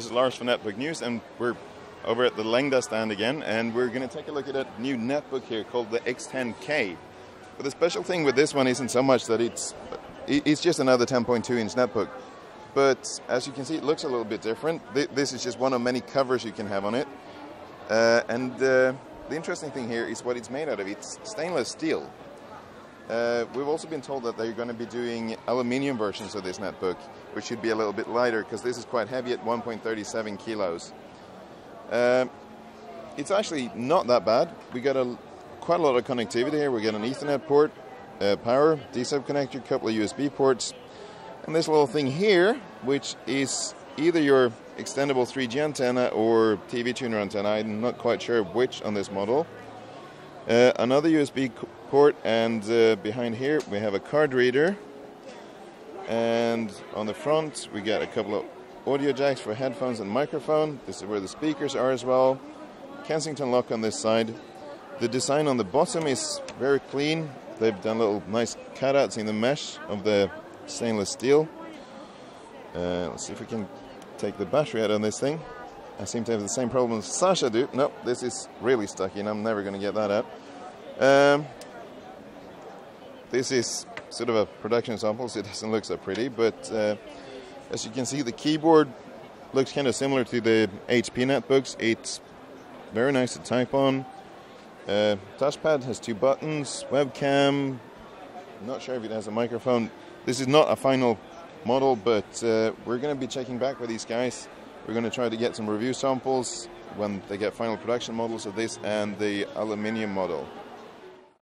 This is Lars from Netbook News, and we're over at the Lengda stand again, and we're going to take a look at a new netbook here called the X10K. But the special thing with this one isn't so much that it's it's just another 10.2 inch netbook, but as you can see, it looks a little bit different. This is just one of many covers you can have on it, uh, and uh, the interesting thing here is what it's made out of. It's stainless steel. Uh, we've also been told that they're going to be doing aluminium versions of this netbook, which should be a little bit lighter because this is quite heavy at 1.37 kilos. Uh, it's actually not that bad. We got a quite a lot of connectivity here. We got an Ethernet port, uh, power, D-sub connector, couple of USB ports, and this little thing here, which is either your extendable 3G antenna or TV tuner antenna. I'm not quite sure which on this model. Uh, another USB port, and uh, behind here we have a card reader. And on the front we got a couple of audio jacks for headphones and microphone. This is where the speakers are as well. Kensington lock on this side. The design on the bottom is very clean. They've done little nice cutouts in the mesh of the stainless steel. Uh, let's see if we can take the battery out on this thing. I seem to have the same problem as Sasha do. Nope, this is really stuck in. I'm never going to get that out. Um, this is sort of a production sample, so it doesn't look so pretty, but uh, as you can see, the keyboard looks kind of similar to the HP netbooks. It's very nice to type on. Uh, touchpad has two buttons, webcam. not sure if it has a microphone. This is not a final model, but uh, we're going to be checking back with these guys we're going to try to get some review samples when they get final production models of this and the aluminium model.